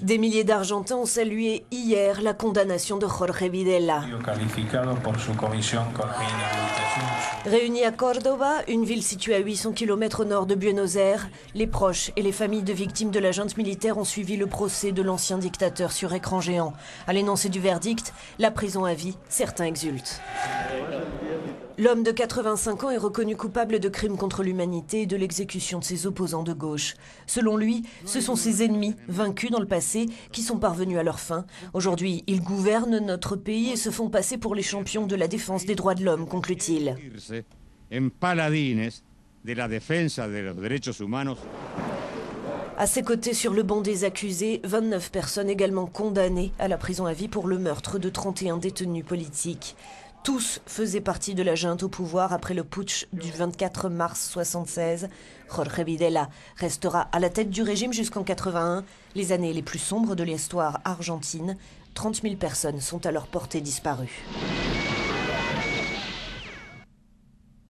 Des milliers d'Argentins ont salué hier la condamnation de Jorge Videla. Réunis à Córdoba, une ville située à 800 km au nord de Buenos Aires, les proches et les familles de victimes de la junte militaire ont suivi le procès de l'ancien dictateur sur écran géant. À l'énoncé du verdict, la prison à vie, certains exultent. L'homme de 85 ans est reconnu coupable de crimes contre l'humanité et de l'exécution de ses opposants de gauche. Selon lui, ce sont ses ennemis, vaincus dans le passé, qui sont parvenus à leur fin. Aujourd'hui, ils gouvernent notre pays et se font passer pour les champions de la défense des droits de l'homme, conclut-il. À ses côtés, sur le banc des accusés, 29 personnes également condamnées à la prison à vie pour le meurtre de 31 détenus politiques. Tous faisaient partie de la junte au pouvoir après le putsch du 24 mars 76. Jorge Videla restera à la tête du régime jusqu'en 81, les années les plus sombres de l'histoire argentine. 30 000 personnes sont alors portées disparues.